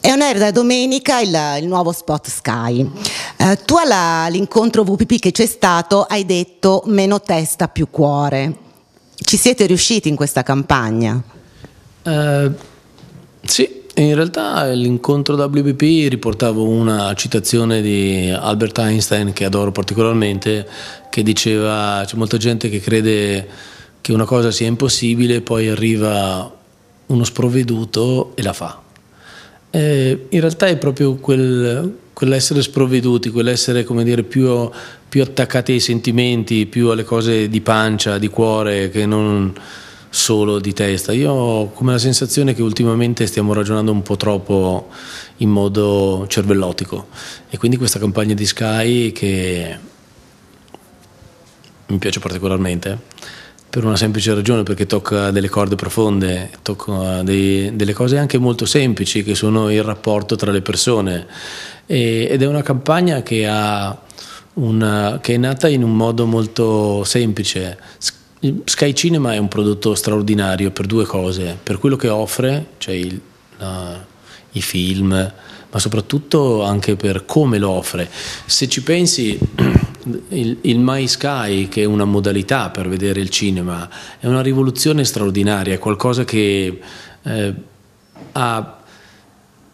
È un'era da domenica il, il, nuovo spot Sky. Eh, tu all'incontro VPP che c'è stato hai detto meno testa più cuore. Ci siete riusciti in questa campagna? Uh, sì, in realtà l'incontro WPP riportavo una citazione di Albert Einstein che adoro particolarmente, che diceva c'è molta gente che crede che una cosa sia impossibile, poi arriva uno sprovveduto e la fa eh, in realtà è proprio quel, quell'essere sprovveduti, quell'essere dire, più, più, attaccati ai sentimenti, più alle cose di pancia, di cuore, che non solo di testa. Io ho come la sensazione che ultimamente stiamo ragionando un po' troppo in modo cervellotico e quindi questa campagna di Sky che mi piace particolarmente per una semplice ragione, perché tocca delle corde profonde, tocca dei, delle cose anche molto semplici che sono il rapporto tra le persone e, ed è una campagna che, una, che, è nata in un modo molto semplice. Sky Cinema è un prodotto straordinario per due cose, per quello che offre, cioè il, la, i film, ma soprattutto anche per come lo offre. Se ci pensi il, il My Sky, che è una modalità per vedere il cinema, è una rivoluzione straordinaria, è qualcosa che eh, ha...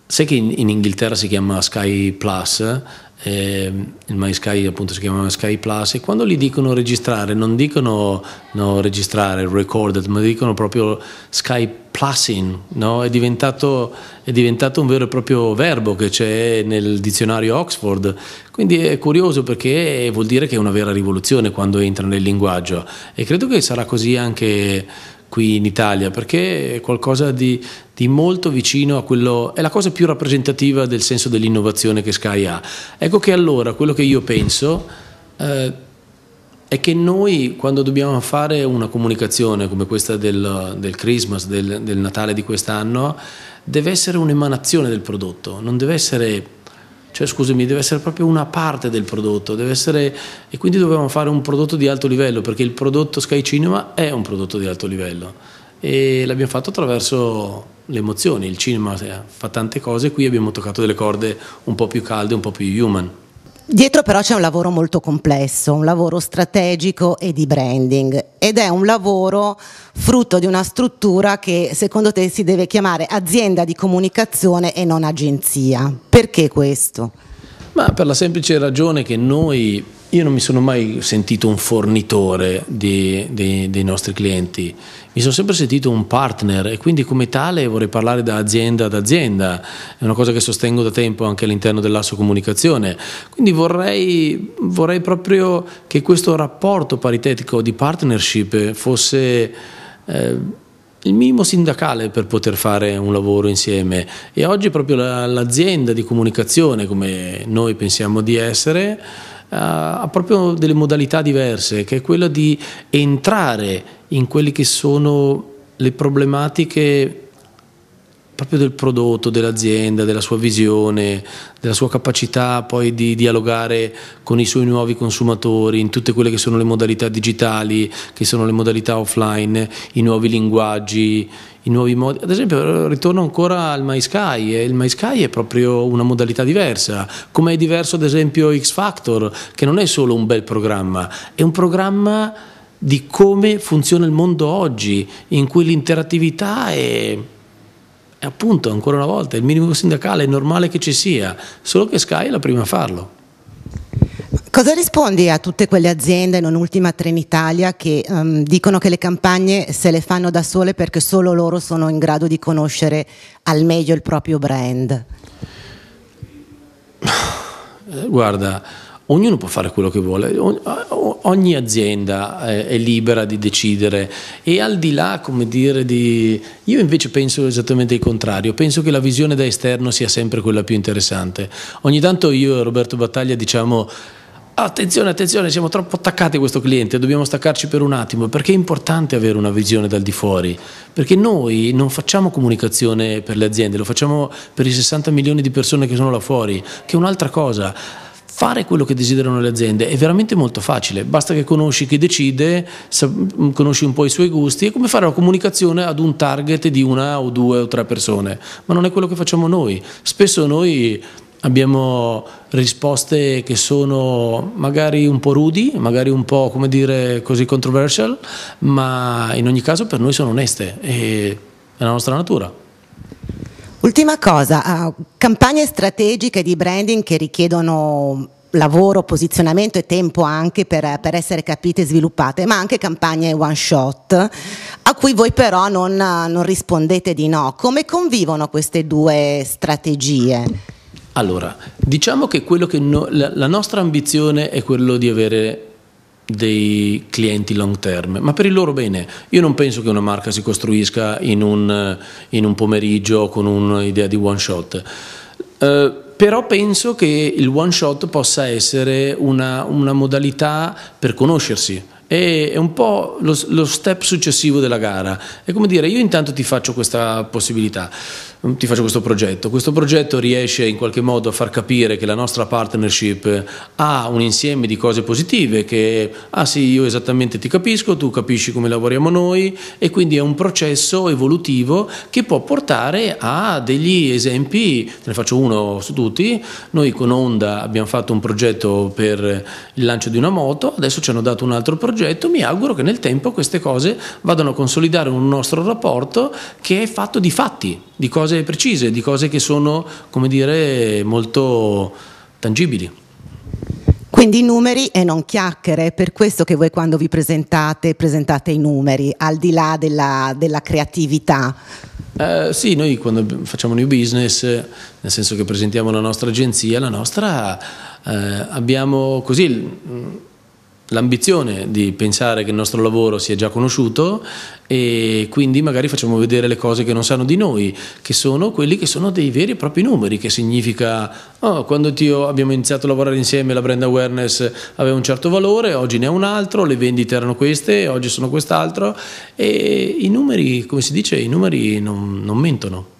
Sai che in, in, Inghilterra si chiama Sky Plus, eh, il My Sky appunto si chiama Sky Plus, e quando gli dicono registrare, non dicono no, registrare, recorded, ma dicono proprio Sky Plusing, no? è, diventato, è diventato un vero e proprio verbo che c'è nel dizionario Oxford, quindi è curioso perché vuol dire che è una vera rivoluzione quando entra nel linguaggio e credo che sarà così anche qui in Italia perché è qualcosa di, di, molto vicino a quello, è la cosa più rappresentativa del senso dell'innovazione che Sky ha. Ecco che allora quello che io penso eh, è che noi quando dobbiamo fare una comunicazione come questa del, del Christmas, del, del Natale di quest'anno, deve essere un'emanazione del prodotto, non deve essere cioè scusami, deve essere proprio una parte del prodotto, deve essere, e quindi dovevamo fare un prodotto di alto livello, perché il prodotto Sky Cinema è un prodotto di alto livello e l'abbiamo fatto attraverso le emozioni, il cinema fa tante cose, qui abbiamo toccato delle corde un po' più calde, un po' più human. Dietro però c'è un lavoro molto complesso, un lavoro strategico e di branding ed è un lavoro frutto di una struttura che secondo te si deve chiamare azienda di comunicazione e non agenzia. Perché questo? Ma per la semplice ragione che noi io non mi sono mai sentito un fornitore di, di, dei nostri clienti, mi sono sempre sentito un partner e quindi come tale vorrei parlare da azienda ad azienda, è una cosa che sostengo da tempo anche all'interno dell'asso comunicazione, quindi vorrei, vorrei proprio che questo rapporto paritetico di partnership fosse... Eh, il minimo sindacale per poter fare un lavoro insieme. E oggi proprio l'azienda di comunicazione come noi pensiamo di essere ha proprio delle modalità diverse, che è quella di entrare in quelle che sono le problematiche proprio del prodotto, dell'azienda, della sua visione, della sua capacità poi di dialogare con i suoi nuovi consumatori in tutte quelle che sono le modalità digitali, che sono le modalità offline, i nuovi linguaggi, i nuovi modi. Ad esempio, ritorno ancora al MySky, il MySky è proprio una modalità diversa, come è diverso ad esempio X Factor, che non è solo un bel programma, è un programma di come funziona il mondo oggi, in cui l'interattività è, è appunto, ancora una volta, il minimo sindacale, è normale che ci sia, solo che Sky è la prima a farlo. Cosa rispondi a tutte quelle aziende, non ultima Trenitalia, che um, dicono che le campagne se le fanno da sole perché solo loro sono in grado di conoscere al meglio il proprio brand? Eh, guarda, ognuno può fare quello che vuole, ogni azienda è libera di decidere e al di là, come dire, di... Io invece penso esattamente il contrario, penso che la visione da esterno sia sempre quella più interessante. Ogni tanto io e Roberto Battaglia diciamo Attenzione, attenzione, siamo troppo attaccati a questo cliente, dobbiamo staccarci per un attimo, perché è importante avere una visione dal di fuori, perché noi non facciamo comunicazione per le aziende, lo facciamo per i 60 milioni di persone che sono là fuori, che è un'altra cosa. Fare quello che desiderano le aziende è veramente molto facile, basta che conosci chi decide, conosci un po' i suoi gusti, è come fare la comunicazione ad un target di una o due o tre persone, ma non è quello che facciamo noi. Spesso noi abbiamo risposte che sono magari un po' rudi, magari un po' come dire così controversial, ma in ogni caso per noi sono oneste e è la nostra natura. Ultima cosa, uh, campagne strategiche di branding che richiedono lavoro, posizionamento e tempo anche per, per, essere capite e sviluppate, ma anche campagne one shot a cui voi però non, non rispondete di no. Come convivono queste due strategie? Allora, diciamo che, che no, la, la nostra ambizione è quello di avere dei clienti long term, ma per il loro bene. Io non penso che una marca si costruisca in un, in un pomeriggio con un'idea di one shot. Uh, però penso che il one shot possa essere una, una modalità per conoscersi, è un po' lo, lo, step successivo della gara. È come dire, io intanto ti faccio questa possibilità, ti faccio questo progetto. Questo progetto riesce in qualche modo a far capire che la nostra partnership ha un insieme di cose positive, che ah sì, io esattamente ti capisco, tu capisci come lavoriamo noi e quindi è un processo evolutivo che può portare a degli esempi, ne faccio uno su tutti, noi con Honda abbiamo fatto un progetto per il lancio di una moto, adesso ci hanno dato un altro progetto, mi auguro che nel tempo queste cose vadano a consolidare un nostro rapporto che è fatto di fatti, di cose cose precise, di cose che sono, come dire, molto tangibili. Quindi numeri e non chiacchiere, è per questo che voi quando vi presentate, presentate i numeri, al di là della, della creatività. Eh, sì, noi quando facciamo new business, nel senso che presentiamo la nostra agenzia, la nostra, eh, abbiamo così l'ambizione di pensare che il nostro lavoro sia già conosciuto e quindi magari facciamo vedere le cose che non sanno di noi, che sono quelli che sono dei veri e propri numeri, che significa oh, quando io abbiamo iniziato a lavorare insieme la brand awareness aveva un certo valore, oggi ne ha un altro, le vendite erano queste, oggi sono quest'altro e i numeri, come si dice, i numeri non, non mentono.